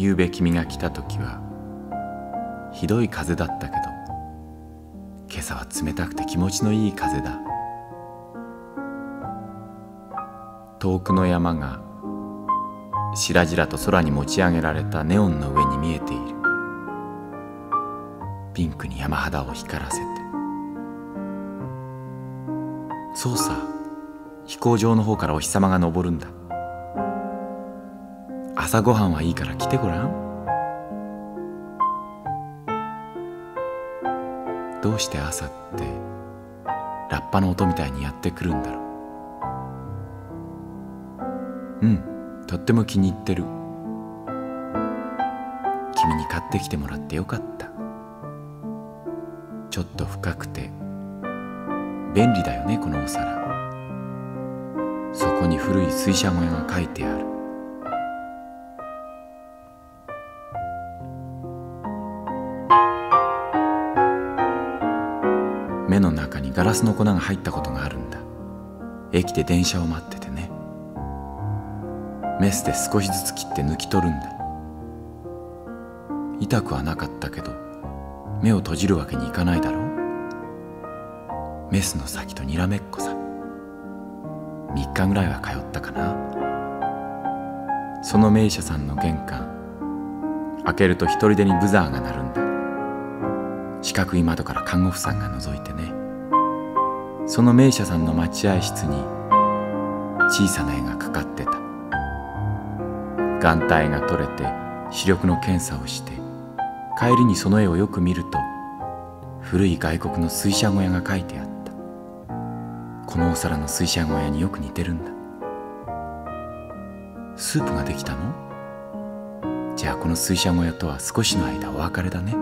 夕べ君が来た時はひどい風だったけど今朝は冷たくて気持ちのいい風だ。遠くの山が白々と空に持ち上げられたネオンの上に見えている。ピンクに山肌を光らせて。そうさ飛行場の方からお日様が昇るんだ。朝ごはんはいいから来てごらん。どうして朝ってラッパの音みたいにやってくるんだろう。うんとっても気に入ってる。君に買ってきてもらってよかった。ちょっと深くて。便利だよねこのお皿。そこに古い水車小屋が書いてある。の中にガラスの粉が入ったことがあるんだ。駅で電車を待っててね。メスで少しずつ切って抜き取るんだ。痛くはなかったけど目を閉じるわけにいかないだろう。メスの先とにらめっこさ。3日ぐらいは通ったかな。その名車さんの玄関開けると一人でにブザーが鳴るんだ。四角い窓から看護婦さんが覗いてね。その名車さんの待合室に小さな絵がかかってた。眼帯が取れて視力の検査をして帰りにその絵をよく見ると古い外国の水車小屋が描いてあった。このお皿の水車小屋によく似てるんだ。スープができたの？じゃあこの水車小屋とは少しの間お別れだね。